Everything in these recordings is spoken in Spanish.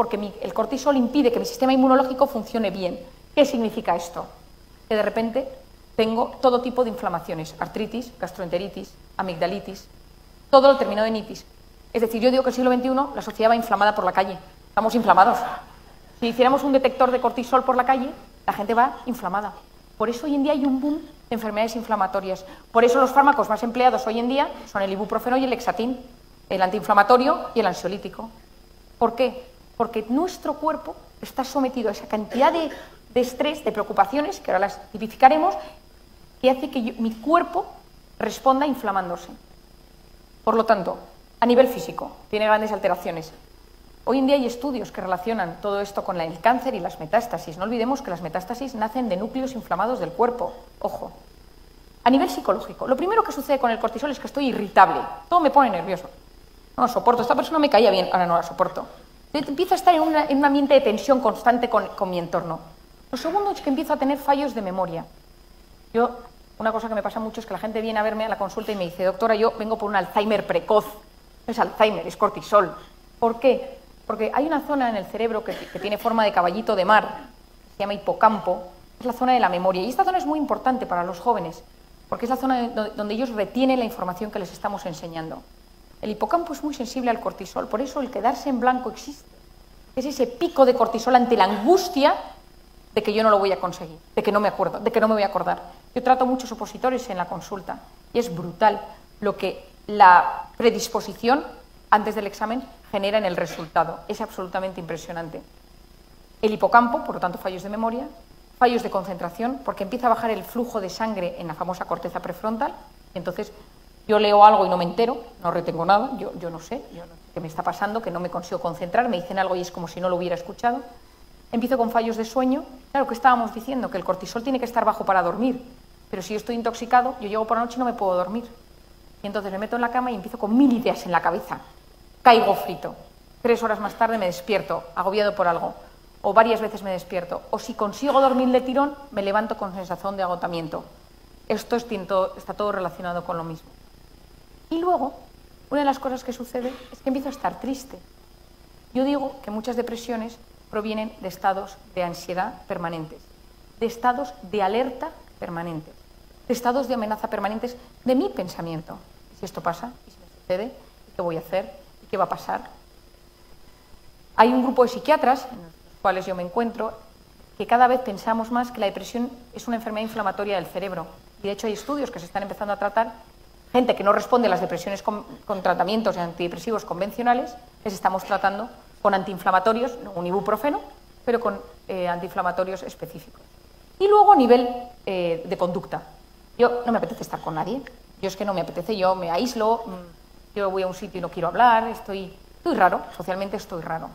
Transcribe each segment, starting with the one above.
porque el cortisol impide que mi sistema inmunológico funcione bien. ¿Qué significa esto? Que de repente tengo todo tipo de inflamaciones, artritis, gastroenteritis, amigdalitis, todo lo terminado en itis. Es decir, yo digo que el siglo XXI la sociedad va inflamada por la calle. Estamos inflamados. Si hiciéramos un detector de cortisol por la calle, la gente va inflamada. Por eso hoy en día hay un boom de enfermedades inflamatorias. Por eso los fármacos más empleados hoy en día son el ibuprofeno y el lexatín, el antiinflamatorio y el ansiolítico. ¿Por qué? Porque nuestro cuerpo está sometido a esa cantidad de, estrés, de preocupaciones, que ahora las tipificaremos, que hace que mi cuerpo responda inflamándose. Por lo tanto, a nivel físico, tiene grandes alteraciones. Hoy en día hay estudios que relacionan todo esto con el cáncer y las metástasis. No olvidemos que las metástasis nacen de núcleos inflamados del cuerpo. Ojo. A nivel psicológico, lo primero que sucede con el cortisol es que estoy irritable. Todo me pone nervioso. No la soporto. Esta persona me caía bien, ahora no la soporto. Empiezo a estar en, una- un ambiente de tensión constante con, con mi entorno. Lo segundo es que empiezo a tener fallos de memoria. Yo, una cosa que me pasa mucho es que la gente viene a verme a la consulta y me dice, doctora, yo vengo por un Alzheimer precoz. No es Alzheimer, es cortisol. ¿Por qué? Porque hay una zona en el cerebro que, tiene forma de caballito de mar, se llama hipocampo, es la zona de la memoria. Y esta zona es muy importante para los jóvenes, porque es la zona de- donde ellos retienen la información que les estamos enseñando. El hipocampo es muy sensible al cortisol, por eso el quedarse en blanco existe. Es ese pico de cortisol ante la angustia de que yo no lo voy a conseguir, de que no me acuerdo, de que no me voy a acordar. Yo trato muchos opositores en la consulta y es brutal lo que la predisposición antes del examen genera en el resultado. Es absolutamente impresionante. El hipocampo, por lo tanto, fallos de memoria, fallos de concentración, porque empieza a bajar el flujo de sangre en la famosa corteza prefrontal. y Entonces, yo leo algo y no me entero, no retengo nada, yo, no sé, yo no sé qué me está pasando, que no me consigo concentrar, me dicen algo y es como si no lo hubiera escuchado. Empiezo con fallos de sueño. Claro, que estábamos diciendo? Que el cortisol tiene que estar bajo para dormir. Pero si yo estoy intoxicado, yo llego por la noche y no me puedo dormir. Y entonces me meto en la cama y empiezo con mil ideas en la cabeza. Caigo frito. Tres horas más tarde me despierto, agobiado por algo. O varias veces me despierto. O si consigo dormir de tirón, me levanto con sensación de agotamiento. Esto está todo relacionado con lo mismo. Y luego, una de las cosas que sucede es que empiezo a estar triste. Yo digo que muchas depresiones provienen de estados de ansiedad permanentes, de estados de alerta permanentes, de estados de amenaza permanentes de mi pensamiento. ¿Y si esto pasa? ¿Y si me sucede? ¿Y ¿Qué voy a hacer? ¿Y qué va a pasar? Hay un grupo de psiquiatras, en los cuales yo me encuentro, que cada vez pensamos más que la depresión es una enfermedad inflamatoria del cerebro. Y de hecho hay estudios que se están empezando a tratar. Gente que no responde a las depresiones con, tratamientos antidepresivos convencionales, les estamos tratando con antiinflamatorios, un ibuprofeno, pero con eh, antiinflamatorios específicos. Y luego a nivel eh, de conducta. Yo no me apetece estar con nadie. Yo es que no me apetece, yo me aíslo, mm, yo voy a un sitio y no quiero hablar, estoy, estoy raro, socialmente estoy raro.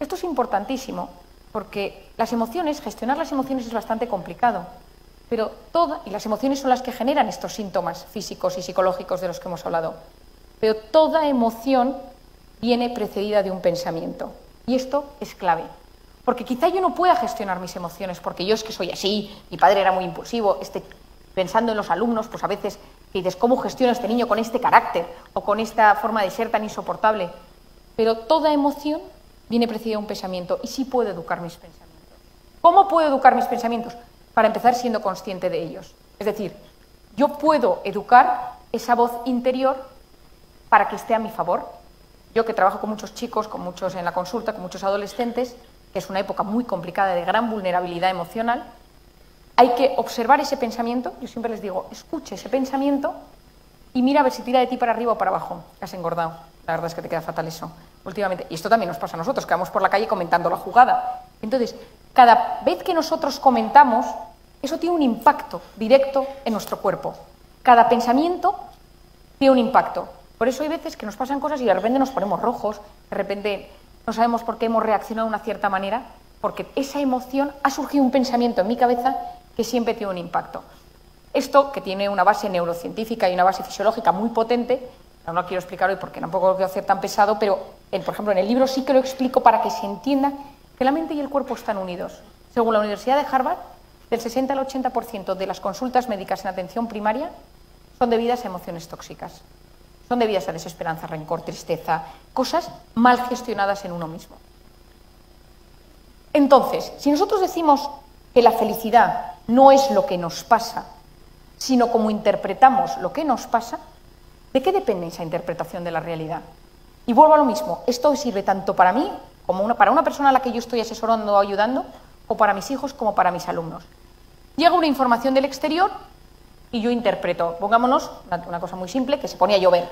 Esto es importantísimo porque las emociones, gestionar las emociones es bastante complicado, pero toda, y las emociones son las que generan estos síntomas físicos y psicológicos de los que hemos hablado, pero toda emoción viene precedida de un pensamiento. Y esto es clave. Porque quizá yo no pueda gestionar mis emociones, porque yo es que soy así, mi padre era muy impulsivo, este, pensando en los alumnos, pues a veces dices, ¿cómo gestiono a este niño con este carácter o con esta forma de ser tan insoportable? Pero toda emoción viene precedida de un pensamiento y sí puedo educar mis pensamientos. ¿Cómo puedo educar mis pensamientos? Para empezar siendo consciente de ellos. Es decir, yo puedo educar esa voz interior para que esté a mi favor. Yo que trabajo con muchos chicos, con muchos en la consulta, con muchos adolescentes, que es una época muy complicada de gran vulnerabilidad emocional, hay que observar ese pensamiento. Yo siempre les digo, escuche ese pensamiento y mira a ver si tira de ti para arriba o para abajo. has engordado. La verdad es que te queda fatal eso, últimamente. Y esto también nos pasa a nosotros, que vamos por la calle comentando la jugada. Entonces, cada vez que nosotros comentamos, eso tiene un impacto directo en nuestro cuerpo. Cada pensamiento tiene un impacto. Por eso hay veces que nos pasan cosas y de repente nos ponemos rojos, de repente no sabemos por qué hemos reaccionado de una cierta manera, porque esa emoción ha surgido un pensamiento en mi cabeza que siempre tiene un impacto. Esto, que tiene una base neurocientífica y una base fisiológica muy potente, no lo quiero explicar hoy porque tampoco lo quiero hacer tan pesado, pero, por ejemplo, en el libro sí que lo explico para que se entienda que la mente y el cuerpo están unidos. Según la Universidad de Harvard, del 60 al 80% de las consultas médicas en atención primaria son debidas a emociones tóxicas. Son debidas a desesperanza, rencor, tristeza, cosas mal gestionadas en uno mismo. Entonces, si nosotros decimos que la felicidad no es lo que nos pasa, sino cómo interpretamos lo que nos pasa, ¿de qué depende esa interpretación de la realidad? Y vuelvo a lo mismo, esto sirve tanto para mí, para una persona a la que yo estoy asesorando o ayudando, o para mis hijos como para mis alumnos. Llega una información del exterior y yo interpreto. Pongámonos una, cosa muy simple, que se pone a llover.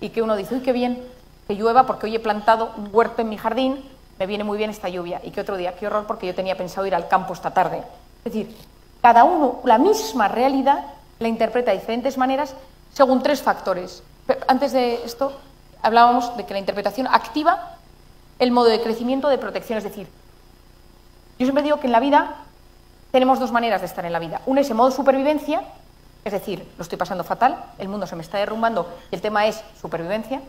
Y que uno dice, uy, qué bien que llueva porque hoy he plantado un huerto en mi jardín, me viene muy bien esta lluvia. Y que otro día, qué horror porque yo tenía pensado ir al campo esta tarde. Es decir, cada uno la misma realidad la interpreta de diferentes maneras según tres factores. antes de esto hablábamos de que la interpretación activa el modo de crecimiento de protección, es decir, yo siempre digo que en la vida tenemos dos maneras de estar en la vida. Una es en modo supervivencia, es decir, lo estoy pasando fatal, el mundo se me está derrumbando y el tema es supervivencia.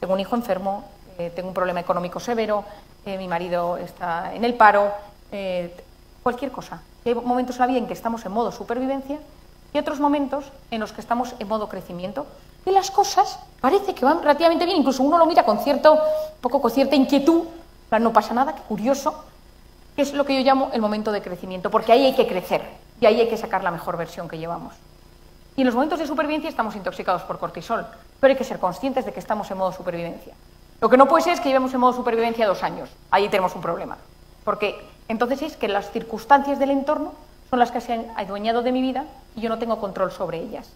Tengo un hijo enfermo, eh, tengo un problema económico severo, eh, mi marido está en el paro, eh, cualquier cosa. Hay momentos en la vida en que estamos en modo supervivencia y otros momentos en los que estamos en modo crecimiento. Las cosas parece que van relativamente bien, incluso uno lo mira con cierto, poco con cierta inquietud, no pasa nada, qué curioso, es lo que yo llamo el momento de crecimiento, porque ahí hay que crecer y ahí hay que sacar la mejor versión que llevamos. Y en los momentos de supervivencia estamos intoxicados por cortisol, pero hay que ser conscientes de que estamos en modo supervivencia. Lo que no puede ser es que llevemos en modo supervivencia dos años. Ahí tenemos un problema. Porque entonces es que las circunstancias del entorno son las que se han adueñado de mi vida y yo no tengo control sobre ellas.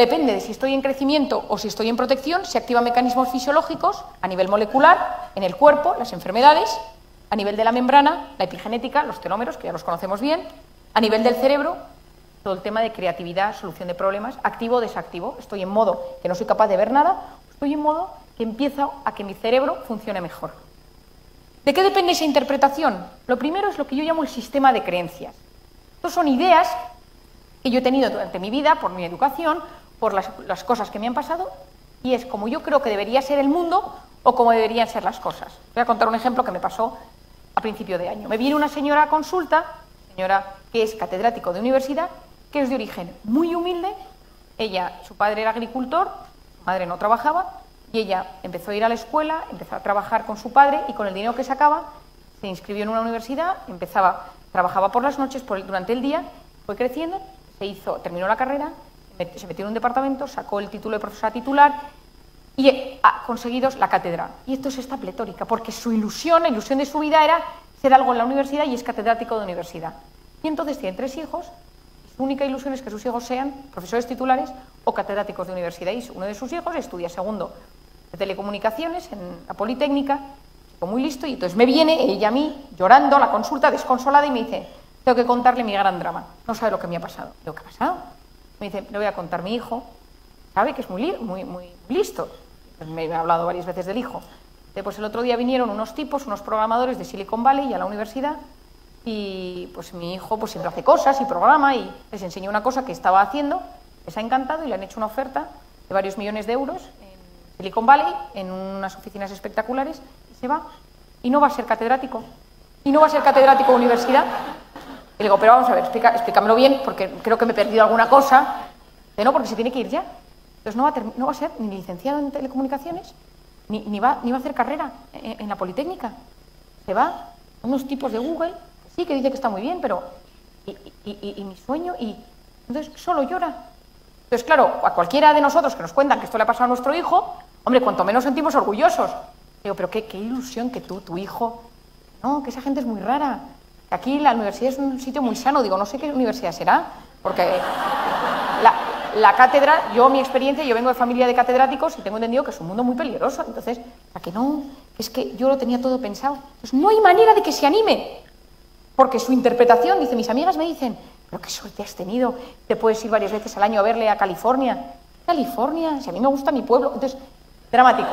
Depende de si estoy en crecimiento o si estoy en protección, se activan mecanismos fisiológicos a nivel molecular, en el cuerpo, las enfermedades, a nivel de la membrana, la epigenética, los telómeros, que ya los conocemos bien, a nivel del cerebro, todo el tema de creatividad, solución de problemas, activo o desactivo. Estoy en modo que no soy capaz de ver nada, estoy en modo que empiezo a que mi cerebro funcione mejor. ¿De qué depende esa interpretación? Lo primero es lo que yo llamo el sistema de creencias. Estas son ideas que yo he tenido durante mi vida, por mi educación, por las, cosas que me han pasado, y es como yo creo que debería ser el mundo o como deberían ser las cosas. Voy a contar un ejemplo que me pasó a principio de año. Me viene una señora a consulta, señora que es catedrático de universidad, que es de origen muy humilde. Ella, su padre era agricultor, su madre no trabajaba, y ella empezó a ir a la escuela, empezó a trabajar con su padre y con el dinero que sacaba se inscribió en una universidad, empezaba, trabajaba por las noches, por durante el día, fue creciendo, se hizo, terminó la carrera, se metió en un departamento, sacó el título de profesora titular y ha conseguido la cátedra. Y esto es esta pletórica, porque su ilusión, la ilusión de su vida era ser algo en la universidad y es catedrático de universidad. Y entonces tiene tres hijos, su única ilusión es que sus hijos sean profesores titulares o catedráticos de universidad. Y uno de sus hijos estudia segundo de telecomunicaciones en la Politécnica, muy listo, y entonces me viene ella a mí, llorando a la consulta, desconsolada, y me dice, tengo que contarle mi gran drama. No sabe lo que me ha pasado. ¿qué ha pasado? Me dice, le voy a contar mi hijo, sabe que es muy, muy, muy listo. me ha hablado varias veces del hijo. Después el otro día vinieron unos tipos, unos programadores de Silicon Valley a la universidad y pues mi hijo pues siempre hace cosas y programa y les enseñó una cosa que estaba haciendo, les ha encantado y le han hecho una oferta de varios millones de euros en Silicon Valley, en unas oficinas espectaculares, y se va. Y no va a ser catedrático. Y no va a ser catedrático de universidad. Y le digo, pero vamos a ver, explícamelo bien, porque creo que me he perdido alguna cosa. No, porque se tiene que ir ya. Entonces no va a, no va a ser ni licenciado en telecomunicaciones, ni, va, ni va a hacer carrera en, la Politécnica. Se va a unos tipos de Google, sí, que dice que está muy bien, pero... Y, mi sueño, y entonces solo llora. Entonces, claro, a cualquiera de nosotros que nos cuentan que esto le ha pasado a nuestro hijo, hombre, cuanto menos sentimos orgullosos. Digo, pero qué, qué ilusión que tú, tu hijo... No, que esa gente es muy rara. Aquí la universidad es un sitio muy sano. Digo, no sé qué universidad será, porque la, cátedra, yo mi experiencia, yo vengo de familia de catedráticos y tengo entendido que es un mundo muy peligroso. Entonces, ¿para que no? Es que yo lo tenía todo pensado. Pues no hay manera de que se anime. Porque su interpretación, dice, mis amigas me dicen, pero qué suerte has tenido, te puedes ir varias veces al año a verle a California. California, si a mí me gusta mi pueblo. Entonces, dramático.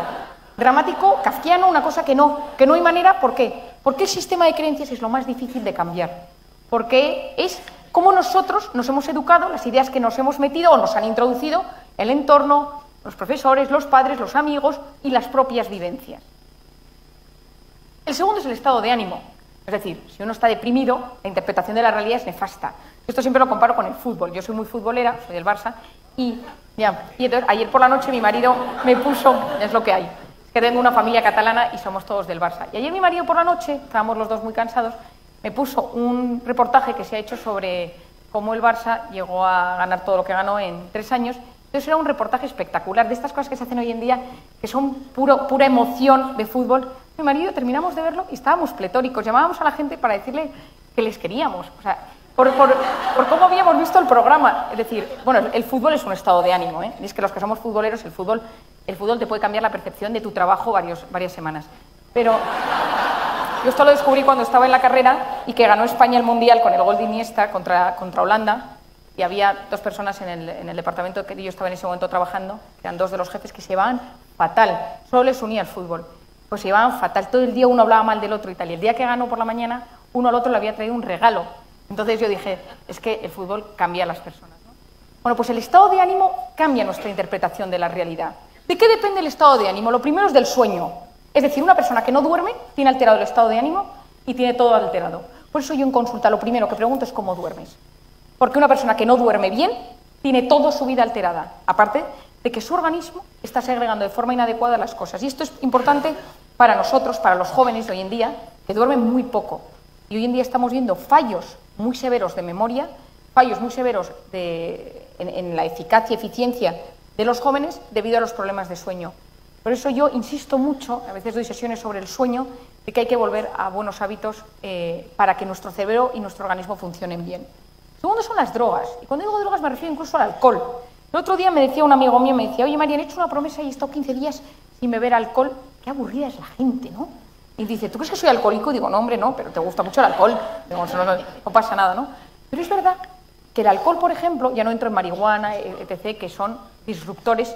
Dramático, kafkiano, una cosa que no, que no hay manera, ¿por qué? Porque el sistema de creencias es lo más difícil de cambiar. Porque es cómo nosotros nos hemos educado, las ideas que nos hemos metido o nos han introducido, el entorno, los profesores, los padres, los amigos y las propias vivencias. El segundo es el estado de ánimo. Es decir, si uno está deprimido, la interpretación de la realidad es nefasta. Esto siempre lo comparo con el fútbol. Yo soy muy futbolera, soy del Barça, y, ya, y entonces ayer por la noche mi marido me puso, es lo que hay, que tengo una familia catalana y somos todos del Barça. Y ayer mi marido por la noche, estábamos los dos muy cansados, me puso un reportaje que se ha hecho sobre cómo el Barça llegó a ganar todo lo que ganó en tres años. Entonces era un reportaje espectacular, de estas cosas que se hacen hoy en día, que son puro, pura emoción de fútbol. Mi marido terminamos de verlo y estábamos pletóricos, llamábamos a la gente para decirle que les queríamos. O sea, por, por, cómo habíamos visto el programa. Es decir, bueno, el fútbol es un estado de ánimo. ¿eh? es que los que somos futboleros, el fútbol, el fútbol te puede cambiar la percepción de tu trabajo varias semanas. Pero yo esto lo descubrí cuando estaba en la carrera y que ganó España el Mundial con el gol de Iniesta contra, contra Holanda. Y había dos personas en el, en el departamento que yo estaba en ese momento trabajando, que eran dos de los jefes, que se llevaban fatal. Solo les unía el fútbol. Pues se llevaban fatal. Todo el día uno hablaba mal del otro y tal. Y el día que ganó por la mañana, uno al otro le había traído un regalo entonces yo dije, es que el fútbol cambia a las personas. Bueno, pues el estado de ánimo cambia nuestra interpretación de la realidad. ¿De qué depende el estado de ánimo? Lo primero es del sueño. Es decir, una persona que no duerme tiene alterado el estado de ánimo y tiene todo alterado. Por eso yo en consulta lo primero que pregunto es cómo duermes. Porque una persona que no duerme bien tiene toda su vida alterada. Aparte de que su organismo está segregando de forma inadecuada las cosas. Y esto es importante para nosotros, para los jóvenes de hoy en día, que duermen muy poco. Y hoy en día estamos viendo fallos muy severos de memoria, fallos muy severos en, la eficacia y eficiencia de los jóvenes debido a los problemas de sueño. Por eso yo insisto mucho, a veces doy sesiones sobre el sueño, de que hay que volver a buenos hábitos eh, para que nuestro cerebro y nuestro organismo funcionen bien. Segundo son las drogas. Y cuando digo drogas me refiero incluso al alcohol. El otro día me decía un amigo mío, me decía, oye María, he hecho una promesa y he estado 15 días sin beber alcohol. Qué aburrida es la gente, ¿no? Y dice, ¿tú crees que soy alcohólico? digo, no, hombre, no, pero te gusta mucho el alcohol. Digo, no, pasa nada, ¿no? Pero es verdad que el alcohol, por ejemplo, ya no entro en marihuana, etc., que son disruptores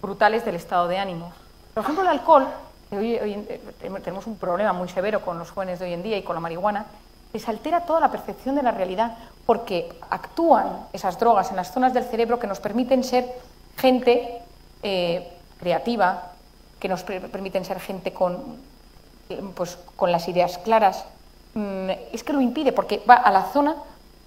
brutales del estado de ánimo. Por ejemplo, el alcohol, que hoy, hoy tenemos un problema muy severo con los jóvenes de hoy en día y con la marihuana, les altera toda la percepción de la realidad porque actúan esas drogas en las zonas del cerebro que nos permiten ser gente eh, creativa, que nos permiten ser gente con pues, con las ideas claras, mm, es que lo impide porque va a la zona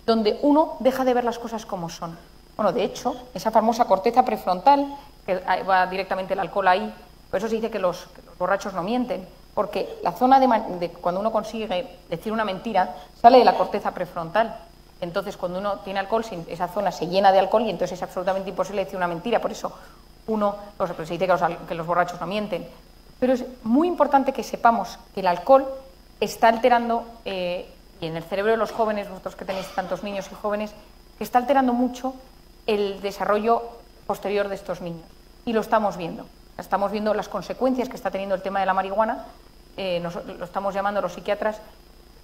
donde uno deja de ver las cosas como son. Bueno, de hecho, esa famosa corteza prefrontal, que va directamente el alcohol ahí, por eso se dice que los, borrachos no mienten, porque la zona de, cuando uno consigue decir una mentira sale de la corteza prefrontal. Entonces, cuando uno tiene alcohol, esa zona se llena de alcohol y entonces es absolutamente imposible decir una mentira. Por eso uno, se dice que los borrachos no mienten. Pero es muy importante que sepamos que el alcohol está alterando, eh, y en el cerebro de los jóvenes, vosotros que tenéis tantos niños y jóvenes, está alterando mucho el desarrollo posterior de estos niños. Y lo estamos viendo. Estamos viendo las consecuencias que está teniendo el tema de la marihuana, eh, lo estamos llamando los psiquiatras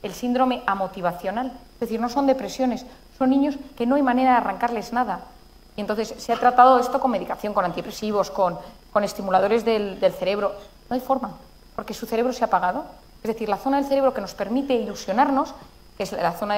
el síndrome amotivacional. Es decir, no son depresiones, son niños que no hay manera de arrancarles nada. Y entonces se ha tratado esto con medicación, con antidepresivos, con, con estimuladores del cerebro. No hay forma, porque su cerebro se ha apagado. Es decir, la zona del cerebro que nos permite ilusionarnos, que es la zona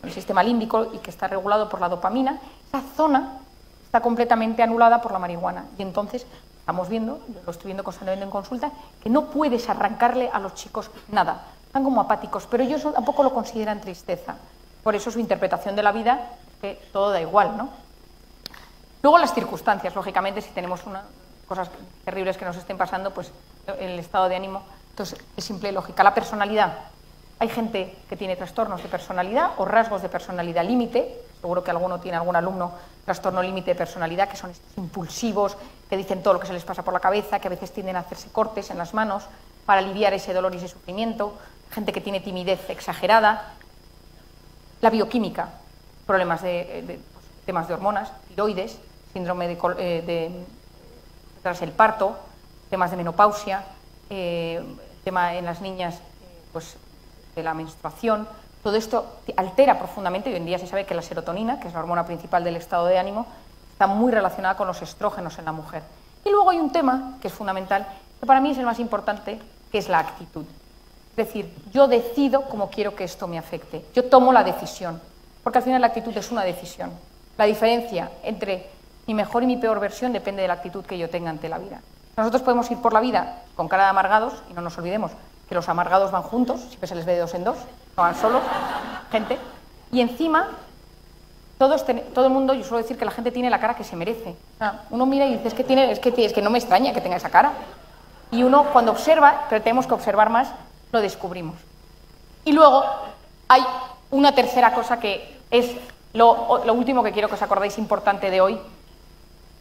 del sistema límbico y que está regulado por la dopamina, esa zona está completamente anulada por la marihuana. Y entonces estamos viendo, lo estoy viendo constantemente en consulta, que no puedes arrancarle a los chicos nada. Están como apáticos, pero ellos tampoco lo consideran tristeza. Por eso su interpretación de la vida es que todo da igual, ¿no? Luego las circunstancias, lógicamente, si tenemos una, cosas terribles que nos estén pasando, pues el estado de ánimo. Entonces, es simple lógica. La personalidad. Hay gente que tiene trastornos de personalidad o rasgos de personalidad límite. Seguro que alguno tiene algún alumno trastorno límite de personalidad, que son estos impulsivos, que dicen todo lo que se les pasa por la cabeza, que a veces tienden a hacerse cortes en las manos para aliviar ese dolor y ese sufrimiento. Gente que tiene timidez exagerada. La bioquímica, problemas de, pues, temas de hormonas, tiroides, síndrome de eh, tras el parto, temas de menopausia, eh, tema en las niñas eh, pues, de la menstruación. Todo esto altera profundamente, hoy en día se sabe que la serotonina, que es la hormona principal del estado de ánimo, está muy relacionada con los estrógenos en la mujer. Y luego hay un tema que es fundamental, que para mí es el más importante, que es la actitud. Es decir, yo decido cómo quiero que esto me afecte. Yo tomo la decisión, porque al final la actitud es una decisión. La diferencia entre mi mejor y mi peor versión depende de la actitud que yo tenga ante la vida. Nosotros podemos ir por la vida con cara de amargados, y no nos olvidemos que los amargados van juntos, siempre se les ve de dos en dos, no van solos, gente, y encima todo el mundo, yo suelo decir que la gente tiene la cara que se merece. uno mira y dice, es que, tiene, es, que, es que no me extraña que tenga esa cara. Y uno cuando observa, pero tenemos que observar más, lo descubrimos. Y luego hay una tercera cosa que es lo, lo último que quiero que os acordéis importante de hoy,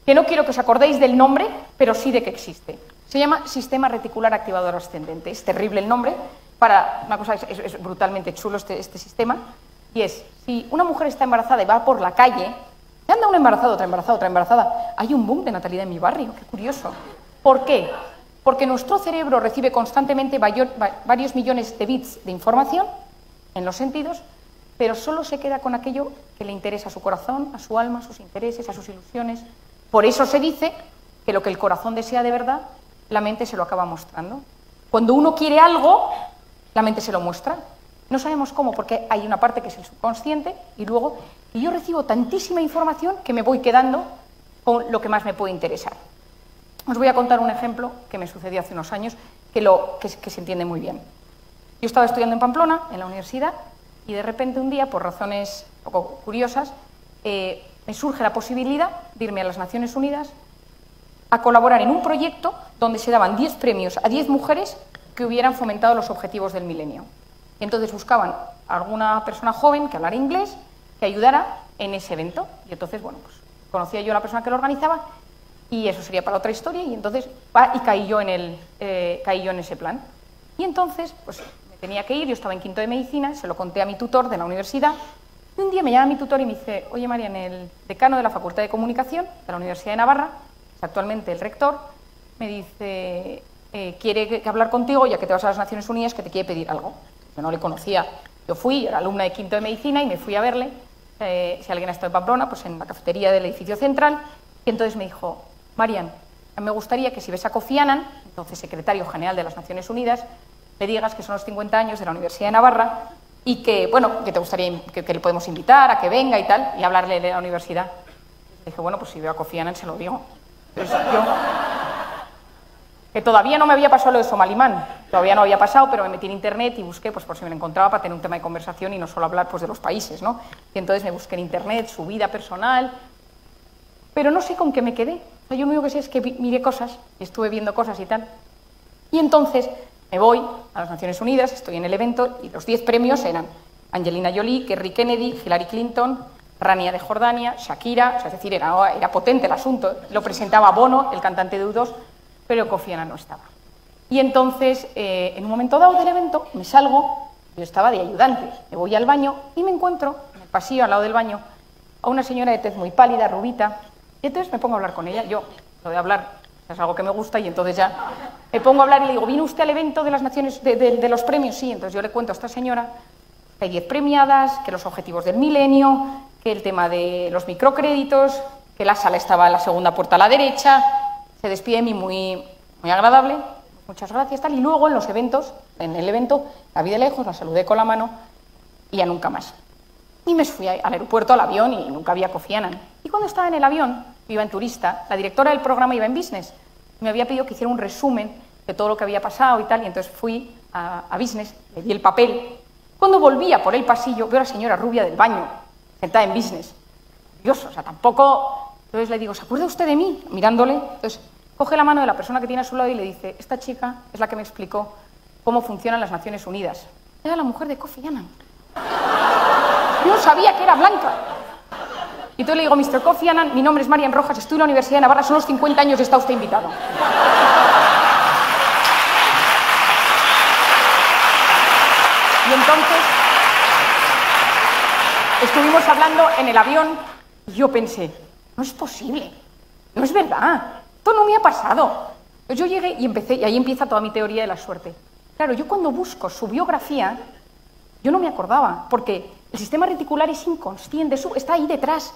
que no quiero que os acordéis del nombre, pero sí de que existe. Se llama Sistema Reticular Activador Ascendente. Es terrible el nombre, para una cosa es, brutalmente chulo este, este, sistema, y es, si una mujer está embarazada y va por la calle, y anda una embarazada, otra embarazada, otra embarazada, hay un boom de natalidad en mi barrio, qué curioso. ¿Por qué? Porque nuestro cerebro recibe constantemente varios millones de bits de información en los sentidos, pero solo se queda con aquello que le interesa a su corazón, a su alma, a sus intereses, a sus ilusiones. Por eso se dice que lo que el corazón desea de verdad, la mente se lo acaba mostrando. Cuando uno quiere algo, la mente se lo muestra. No sabemos cómo, porque hay una parte que es el subconsciente y luego, y yo recibo tantísima información que me voy quedando con lo que más me puede interesar. Os voy a contar un ejemplo que me sucedió hace unos años que, lo, que, se entiende muy bien. Yo estaba estudiando en Pamplona, en la universidad, y de repente un día, por razones poco curiosas, eh, me surge la posibilidad de irme a las Naciones Unidas a colaborar en un proyecto donde se daban 10 premios a 10 mujeres que hubieran fomentado los objetivos del milenio. entonces buscaban a alguna persona joven que hablara inglés que ayudara en ese evento. Y entonces, bueno, pues conocía yo a la persona que lo organizaba y eso sería para otra historia y entonces y caí yo en el eh, caí yo en ese plan. Y entonces, pues me tenía que ir, yo estaba en quinto de medicina, se lo conté a mi tutor de la universidad un día me llama mi tutor y me dice, oye María, en el decano de la Facultad de Comunicación de la Universidad de Navarra, actualmente el rector, me dice, eh, quiere hablar contigo, ya que te vas a las Naciones Unidas, que te quiere pedir algo. Yo no le conocía. Yo fui, era alumna de quinto de medicina y me fui a verle. Eh, si alguien ha estado en Pamplona, pues en la cafetería del edificio central. Y entonces me dijo, Marian, me gustaría que si ves a Kofi Annan, entonces secretario general de las Naciones Unidas, le digas que son los 50 años de la Universidad de Navarra y que, bueno, que te gustaría que, le podemos invitar a que venga y tal, y hablarle de la universidad. dije, bueno, pues si veo a Kofi Annan se lo digo. Entonces yo que todavía no me había pasado lo de Somalimán, todavía no había pasado, pero me metí en internet y busqué, pues por si me lo encontraba, para tener un tema de conversación y no solo hablar pues, de los países, ¿no? Y entonces me busqué en internet su vida personal, pero no sé con qué me quedé. yo lo único que sé es que miré cosas estuve viendo cosas y tal. Y entonces me voy a las Naciones Unidas, estoy en el evento y los 10 premios eran Angelina Jolie, Kerry Kennedy, Hillary Clinton, Rania de Jordania, Shakira, o sea, es decir, era, potente el asunto. Lo presentaba Bono, el cantante de U2, pero Kofi no estaba. Y entonces, eh, en un momento dado del evento, me salgo, yo estaba de ayudante, me voy al baño y me encuentro en el pasillo al lado del baño a una señora de tez muy pálida, rubita, y entonces me pongo a hablar con ella. Yo, lo de hablar es algo que me gusta y entonces ya me pongo a hablar y le digo, ¿vino usted al evento de las naciones, de, los premios? Sí, entonces yo le cuento a esta señora que hay 10 premiadas, que los objetivos del milenio, que el tema de los microcréditos, que la sala estaba en la segunda puerta a la derecha, se despide de mí muy, muy agradable, muchas gracias, tal, y luego en los eventos, en el evento, la vi de lejos, la saludé con la mano y ya nunca más. Y me fui al aeropuerto, al avión, y nunca había Kofi Y cuando estaba en el avión, iba en turista, la directora del programa iba en business, me había pedido que hiciera un resumen de todo lo que había pasado y tal, y entonces fui a, a business, le di el papel. Cuando volvía por el pasillo, veo a la señora rubia del baño, sentada en business. Dios, o sea, tampoco entonces le digo, ¿se acuerda usted de mí? Mirándole. Entonces coge la mano de la persona que tiene a su lado y le dice, esta chica es la que me explicó cómo funcionan las Naciones Unidas. Era la mujer de Kofi Annan. Yo sabía que era blanca. Y entonces le digo, Mr. Kofi Annan, mi nombre es Marian Rojas, estoy en la Universidad de Navarra, son los 50 años está usted invitado. Y entonces estuvimos hablando en el avión y yo pensé, no es posible, no es verdad, esto no me ha pasado. Yo llegué y empecé, y ahí empieza toda mi teoría de la suerte. Claro, yo cuando busco su biografía, yo no me acordaba, porque el sistema reticular es inconsciente, está ahí detrás.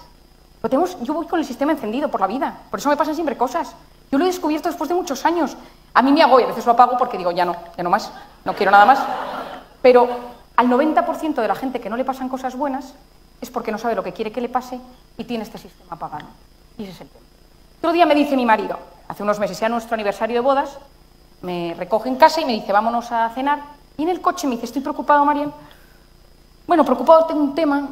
Lo tenemos, yo voy con el sistema encendido por la vida, por eso me pasan siempre cosas. Yo lo he descubierto después de muchos años. A mí me hago y a veces lo apago porque digo, ya no, ya no más, no quiero nada más. Pero al 90% de la gente que no le pasan cosas buenas es porque no sabe lo que quiere que le pase y tiene este sistema apagado. Y ese es el tema. Otro día me dice mi marido, hace unos meses, sea nuestro aniversario de bodas, me recoge en casa y me dice, vámonos a cenar. Y en el coche me dice, estoy preocupado, Marian. Bueno, preocupado, tengo un tema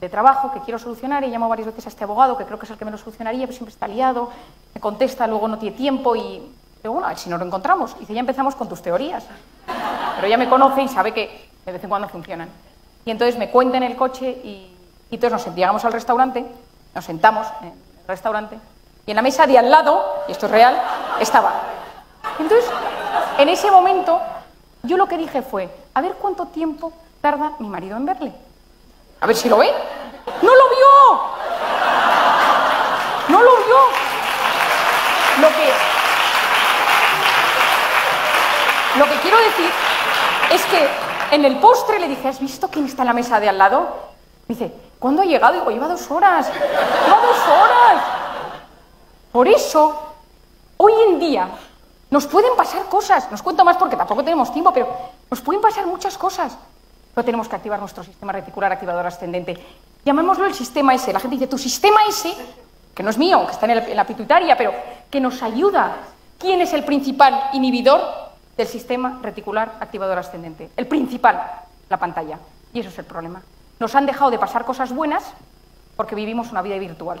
de trabajo que quiero solucionar y llamo varias veces a este abogado, que creo que es el que me lo solucionaría, pero siempre está liado, me contesta, luego no tiene tiempo y Digo, bueno, a ver si nos lo encontramos. Y dice, ya empezamos con tus teorías. Pero ella me conoce y sabe que de vez en cuando funcionan. Y entonces me cuenta en el coche y, y nos llegamos al restaurante, nos sentamos en el restaurante y en la mesa de al lado, y esto es real, estaba. Entonces, en ese momento, yo lo que dije fue, a ver cuánto tiempo tarda mi marido en verle. A ver si lo ve. ¡No lo vio! ¡No lo vio! Lo que, lo que quiero decir es que en el postre le dije, ¿has visto quién está en la mesa de al lado? Dice, ¿cuándo ha llegado? Digo, lleva dos horas. Lleva dos horas. Por eso, hoy en día, nos pueden pasar cosas. Nos cuento más porque tampoco tenemos tiempo, pero nos pueden pasar muchas cosas. Pero tenemos que activar nuestro sistema reticular activador ascendente. Llamémoslo el sistema S. La gente dice, tu sistema S, que no es mío, que está en, en la pituitaria, pero que nos ayuda. ¿Quién es el principal inhibidor del sistema reticular activador ascendente? El principal, la pantalla. Y eso es el problema. Nos han dejado de pasar cosas buenas porque vivimos una vida virtual.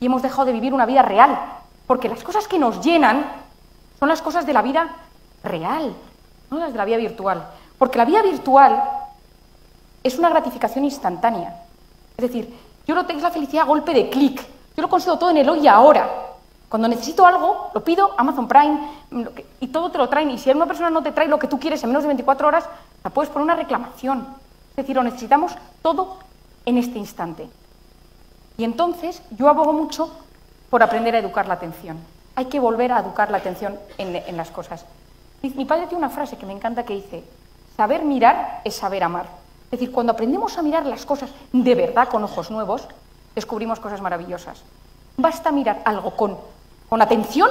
Y hemos dejado de vivir una vida real. Porque las cosas que nos llenan son las cosas de la vida real, no las de la vida virtual. Porque la vida virtual es una gratificación instantánea. Es decir, yo lo tengo la felicidad a golpe de clic. Yo lo consigo todo en el hoy y ahora. Cuando necesito algo, lo pido, Amazon Prime, y todo te lo traen. Y si una persona no te trae lo que tú quieres en menos de 24 horas, la puedes poner una reclamación. Es decir, lo necesitamos todo en este instante. Y entonces yo abogo mucho por aprender a educar la atención. Hay que volver a educar la atención en, en las cosas. Mi padre tiene una frase que me encanta que dice, saber mirar es saber amar. Es decir, cuando aprendemos a mirar las cosas de verdad con ojos nuevos, descubrimos cosas maravillosas. Basta mirar algo con, con atención,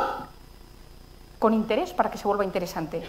con interés, para que se vuelva interesante.